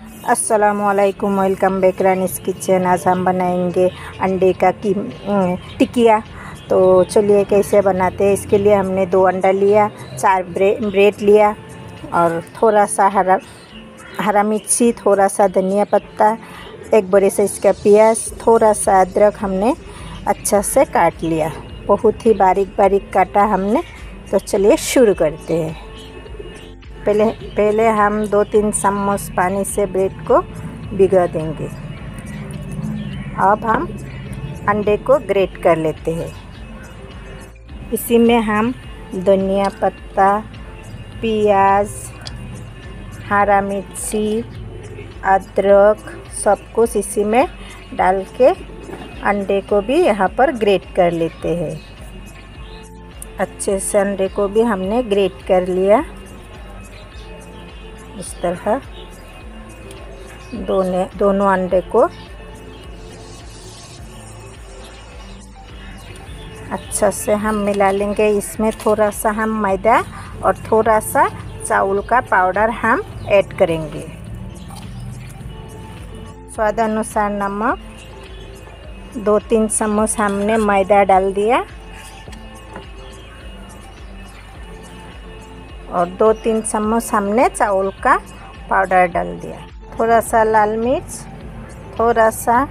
असलकुम welcome back rani's kitchen आज हम बनाएँगे अंडे का की टिकिया। तो चलिए कैसे बनाते हैं? इसके लिए हमने दो अंडा लिया, चार ब्रे ब्रेड लिया, और थोड़ा सा हरा हरा मिर्ची, थोड़ा सा धनिया पत्ता, एक बड़े से इसका प्याज, थोड़ा सा अदरक हमने अच्छा से काट लिया। बहुत ही बारीक बारीक काटा हमने। तो चलिए शुरू करते हैं। पहले पहले हम दो तीन चम्मच पानी से ब्रेड को भिगा देंगे। अब हम अंडे को ग्रेट कर लेते हैं। इसी में हम धनिया पत्ता, प्याज, हरा मिर्ची, अदरक सब कुछ इसी में डाल के अंडे को भी यहाँ पर ग्रेट कर लेते हैं। अच्छे से अंडे को भी हमने ग्रेट कर लिया। इस तरह। दोनों दोनों अंडे को अच्छा से हम मिला लेंगे। इसमें थोड़ा सा हम मैदा और थोड़ा सा चावल का पाउडर हम ऐड करेंगे। स्वाद अनुसार नमक दो तीन चम्मच हमने मैदा डाल दिया। और दो तीन चम्मच हमने चावल का पाउडर डाल दिया। थोड़ा सा लाल मिर्च, थोड़ा सा,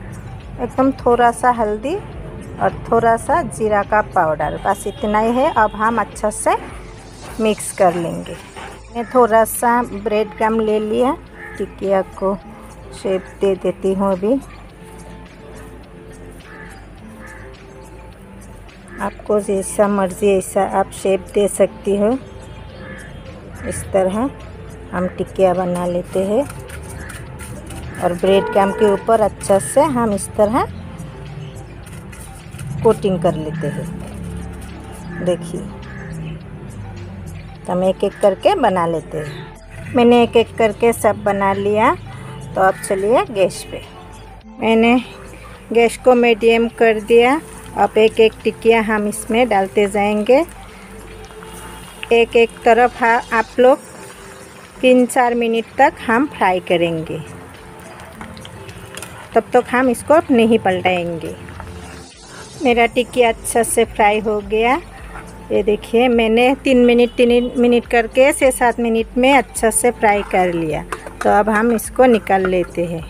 एकदम थोड़ा सा हल्दी और थोड़ा सा जीरा का पाउडर। बस इतना ही है, अब हम अच्छा से मिक्स कर लेंगे। मैं थोड़ा सा ब्रेड गम ले लिया, टिकिया को शेप दे देती हूँ अभी। आपको जैसा मर्ज़ी ऐसा आप शेप दे सकती हो। इस तरह हम टिकिया बना लेते हैं। और ब्रेड कैम के ऊपर अच्छा से हम इस तरह कोटिंग कर लेते हैं। देखिए तो हम एक एक करके बना लेते हैं। मैंने एक एक करके सब बना लिया। तो अब चलिए गैस पे। मैंने गैस को मीडियम कर दिया। अब एक एक टिकिया हम इसमें डालते जाएँगे। एक एक तरफ़ हाँ आप लोग तीन चार मिनट तक हम फ्राई करेंगे। तब तक हम इसको नहीं पलटाएँगे। मेरा टिक्की अच्छा से फ्राई हो गया। ये देखिए, मैंने तीन मिनट तीन मिनट करके छः सात मिनट में अच्छा से फ्राई कर लिया। तो अब हम इसको निकाल लेते हैं।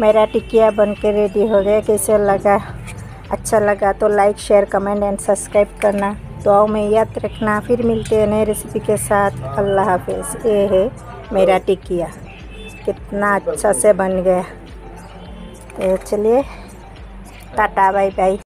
मेरा टिकिया बन के रेडी हो गया। कैसे लगा? अच्छा लगा तो like share comment and subscribe करना। दुआओं में याद रखना। फिर मिलते हैं नए रेसिपी के साथ। अल्लाह हाफिज़। ये है मेरा टिकिया। कितना अच्छा से बन गया। तो चलिए, टाटा बाय बाय